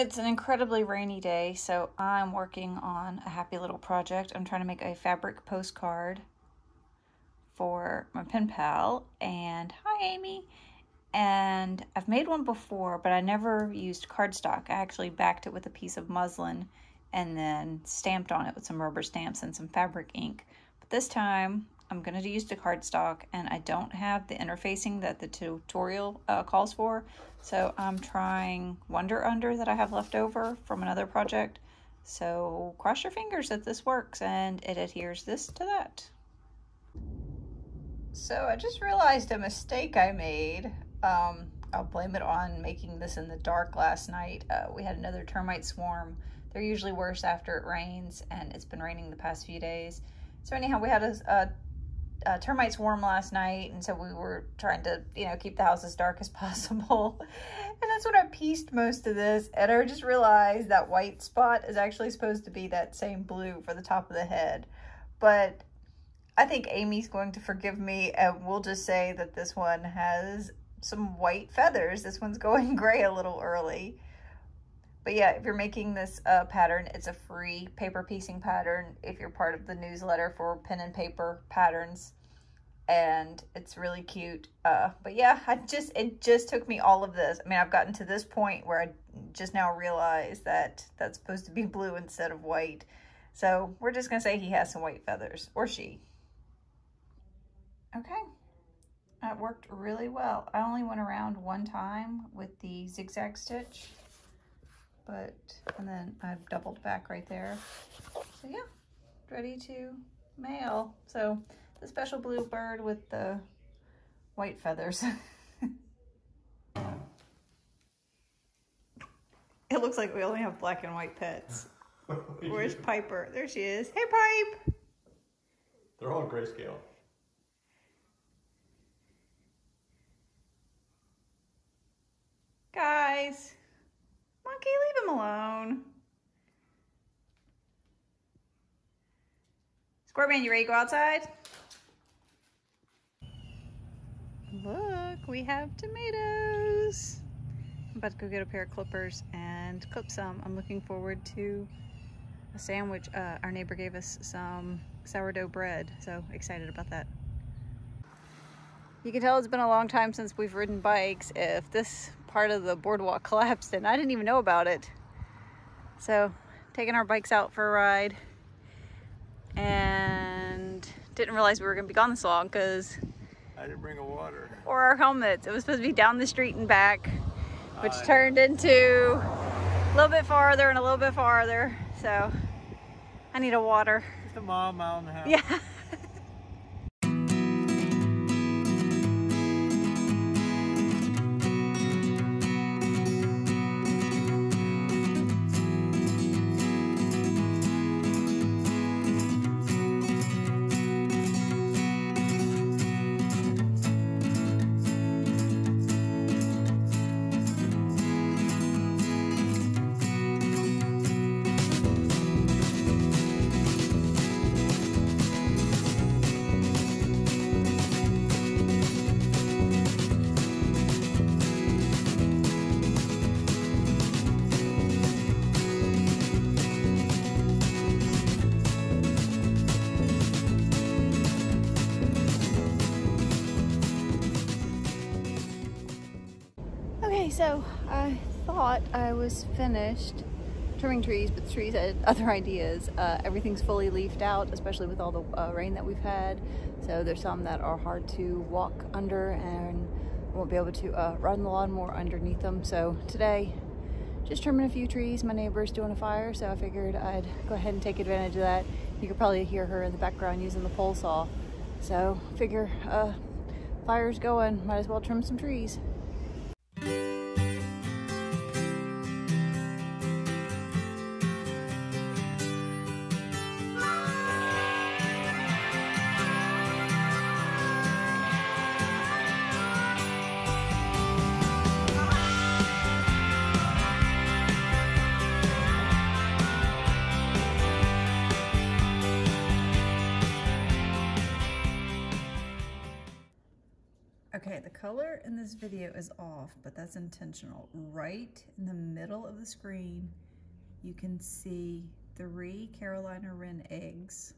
It's an incredibly rainy day, so I'm working on a happy little project. I'm trying to make a fabric postcard for my pen pal, and hi Amy. And I've made one before, but I never used cardstock. I actually backed it with a piece of muslin and then stamped on it with some rubber stamps and some fabric ink. But this time I'm going to use the cardstock and I don't have the interfacing that the tutorial uh, calls for. So I'm trying Wonder Under that I have left over from another project. So cross your fingers that this works and it adheres this to that. So I just realized a mistake I made. Um, I'll blame it on making this in the dark last night. Uh, we had another termite swarm. They're usually worse after it rains and it's been raining the past few days. So anyhow, we had a, a uh, termites warm last night, and so we were trying to, you know, keep the house as dark as possible. and that's when I pieced most of this, and I just realized that white spot is actually supposed to be that same blue for the top of the head. But I think Amy's going to forgive me, and we'll just say that this one has some white feathers. This one's going gray a little early. But yeah, if you're making this uh, pattern, it's a free paper piecing pattern if you're part of the newsletter for pen and paper patterns. And it's really cute. Uh, but yeah, I just it just took me all of this. I mean, I've gotten to this point where I just now realize that that's supposed to be blue instead of white. So we're just going to say he has some white feathers, or she. Okay, that worked really well. I only went around one time with the zigzag stitch but, and then I've doubled back right there. So yeah, ready to mail. So the special blue bird with the white feathers. it looks like we only have black and white pets. Where's Piper? There she is. Hey, Pipe! They're all grayscale. Guys. Monkey, leave him alone. Scorpion, you ready to go outside? Look, we have tomatoes. I'm about to go get a pair of clippers and clip some. I'm looking forward to a sandwich. Uh, our neighbor gave us some sourdough bread, so excited about that. You can tell it's been a long time since we've ridden bikes if this part of the boardwalk collapsed and I didn't even know about it. So taking our bikes out for a ride and didn't realize we were gonna be gone this long because I didn't bring a water. Or our helmets. It was supposed to be down the street and back, which uh, turned into a little bit farther and a little bit farther. So I need a water. Just a mile, mile and a half. Yeah. so I thought I was finished trimming trees, but the trees had other ideas. Uh, everything's fully leafed out, especially with all the uh, rain that we've had. So there's some that are hard to walk under and won't be able to uh, run the lawnmower underneath them. So today, just trimming a few trees. My neighbor's doing a fire, so I figured I'd go ahead and take advantage of that. You could probably hear her in the background using the pole saw. So figure uh, fire's going, might as well trim some trees. color in this video is off, but that's intentional. Right in the middle of the screen, you can see three Carolina Wren eggs.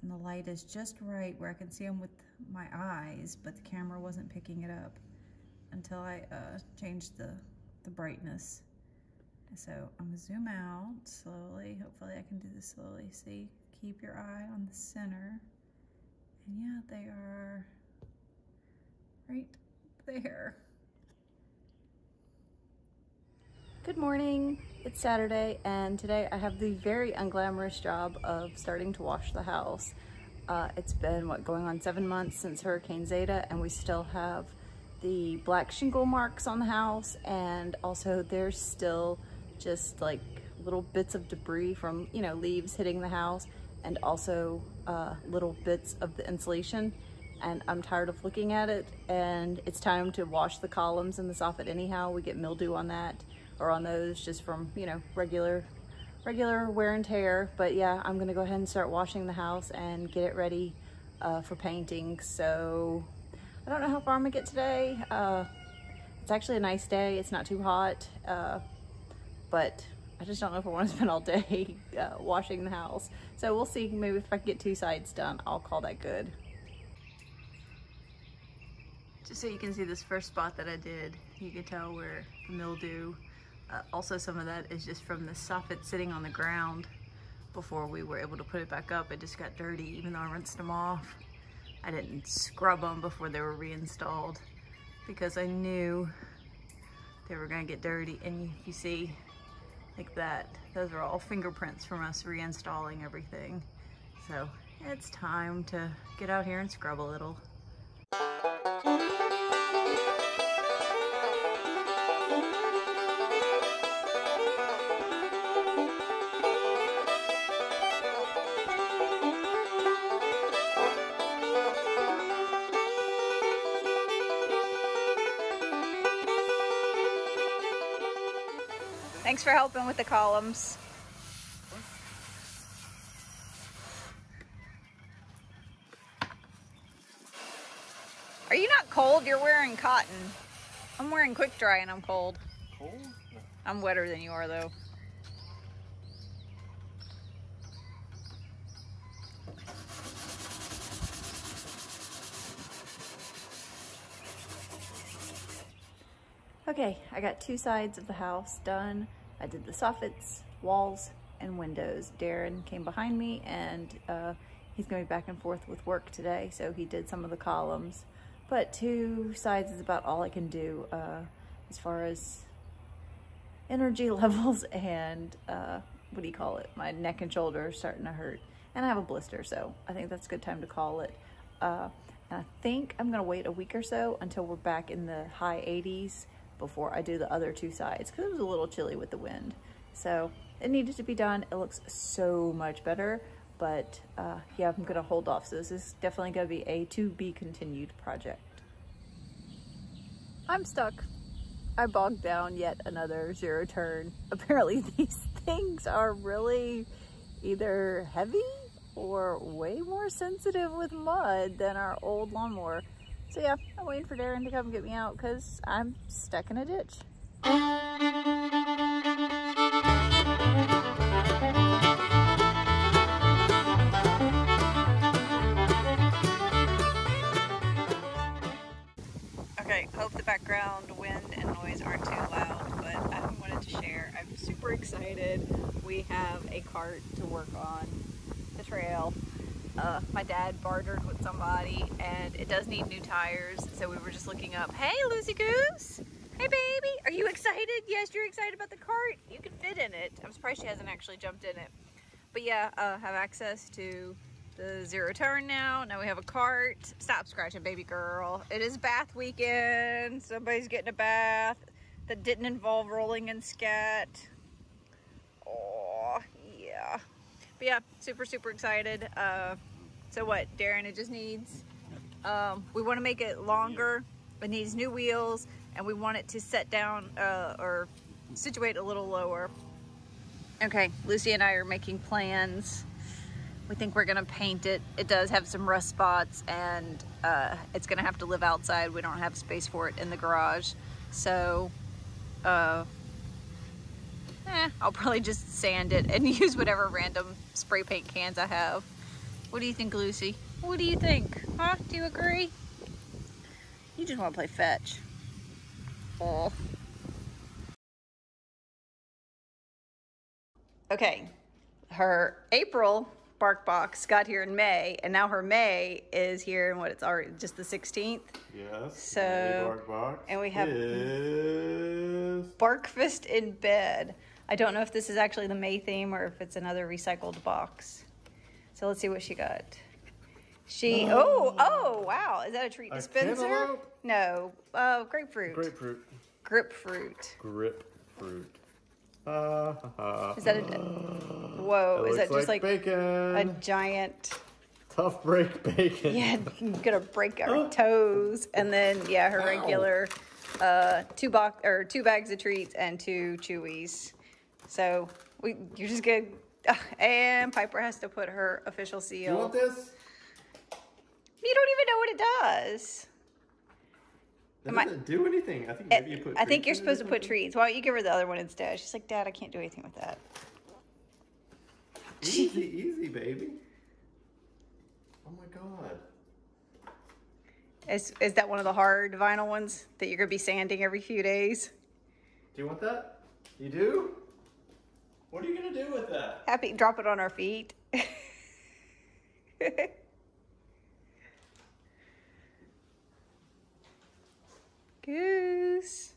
And the light is just right where I can see them with my eyes, but the camera wasn't picking it up until I uh, changed the, the brightness. So I'm gonna zoom out slowly. Hopefully I can do this slowly. See, keep your eye on the center. And yeah, they are right there. Good morning. It's Saturday and today I have the very unglamorous job of starting to wash the house. Uh, it's been, what, going on seven months since Hurricane Zeta and we still have the black shingle marks on the house and also there's still just like little bits of debris from, you know, leaves hitting the house and also uh, little bits of the insulation. And I'm tired of looking at it and it's time to wash the columns in the soffit anyhow. We get mildew on that or on those just from, you know, regular regular wear and tear. But yeah, I'm gonna go ahead and start washing the house and get it ready uh, for painting. So I don't know how far I'm gonna get today. Uh, it's actually a nice day. It's not too hot. Uh, but I just don't know if I want to spend all day uh, washing the house. So we'll see, maybe if I can get two sides done, I'll call that good. Just so you can see this first spot that I did, you can tell where the mildew, uh, also some of that is just from the soffit sitting on the ground before we were able to put it back up. It just got dirty even though I rinsed them off. I didn't scrub them before they were reinstalled because I knew they were gonna get dirty. And you see like that. Those are all fingerprints from us reinstalling everything. So it's time to get out here and scrub a little. Thanks for helping with the columns. Are you not cold? You're wearing cotton. I'm wearing quick dry and I'm cold. Cold? I'm wetter than you are though. Okay, I got two sides of the house done. I did the soffits, walls, and windows. Darren came behind me and uh, he's going to be back and forth with work today, so he did some of the columns. But two sides is about all I can do uh, as far as energy levels and uh, what do you call it? My neck and shoulder are starting to hurt. And I have a blister, so I think that's a good time to call it. Uh, I think I'm gonna wait a week or so until we're back in the high 80s before I do the other two sides because it was a little chilly with the wind. So it needed to be done. It looks so much better, but uh, yeah, I'm gonna hold off. So this is definitely gonna be a to be continued project. I'm stuck. I bogged down yet another zero turn. Apparently these things are really either heavy or way more sensitive with mud than our old lawnmower. So yeah, I'm waiting for Darren to come get me out because I'm stuck in a ditch. and it does need new tires. So we were just looking up, hey Lucy Goose, hey baby, are you excited? Yes, you're excited about the cart. You can fit in it. I'm surprised she hasn't actually jumped in it. But yeah, uh, have access to the zero turn now. Now we have a cart. Stop scratching, baby girl. It is bath weekend. Somebody's getting a bath that didn't involve rolling in scat. Oh, yeah. But yeah, super, super excited. Uh, so what, Darren, it just needs, um, we want to make it longer. It needs new wheels and we want it to set down uh, or situate a little lower. Okay, Lucy and I are making plans. We think we're gonna paint it. It does have some rust spots and uh, it's gonna have to live outside. We don't have space for it in the garage. So, uh, eh, I'll probably just sand it and use whatever random spray paint cans I have. What do you think, Lucy? What do you think? Huh? Do you agree? You just want to play fetch. Oh. Okay, her April BarkBox got here in May, and now her May is here and what it's already just the 16th. Yes. So- BarkBox and we have- is Barkfast in bed. I don't know if this is actually the May theme or if it's another recycled box. So let's see what she got. She oh oh wow is that a treat dispenser? cantaloupe? No, uh, grapefruit. grapefruit. Grapefruit. Grapefruit. Ha ha. Is that a whoa? It is that looks just like, like bacon? a giant? Tough break bacon. Yeah, gonna break our toes. And then yeah, her regular uh, two box or two bags of treats and two chewies. So we you're just good. And Piper has to put her official Do you seal. want this? You don't even know what it does. It Am doesn't do anything. I think eh, maybe you put. I think you're treats in it or supposed to put treats. Why don't you give her the other one instead? She's like, Dad, I can't do anything with that. Easy, easy, baby. Oh my god. Is is that one of the hard vinyl ones that you're gonna be sanding every few days? Do you want that? You do? What are you gonna do with that? Happy drop it on our feet. Goose.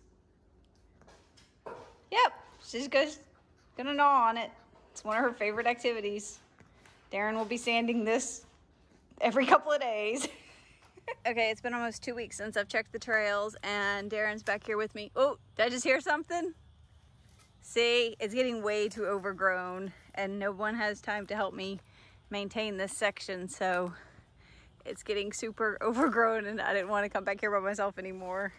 Yep, she's gonna gnaw on it. It's one of her favorite activities. Darren will be sanding this every couple of days. okay, it's been almost two weeks since I've checked the trails, and Darren's back here with me. Oh, did I just hear something? See, it's getting way too overgrown and no one has time to help me maintain this section. So it's getting super overgrown and I didn't want to come back here by myself anymore.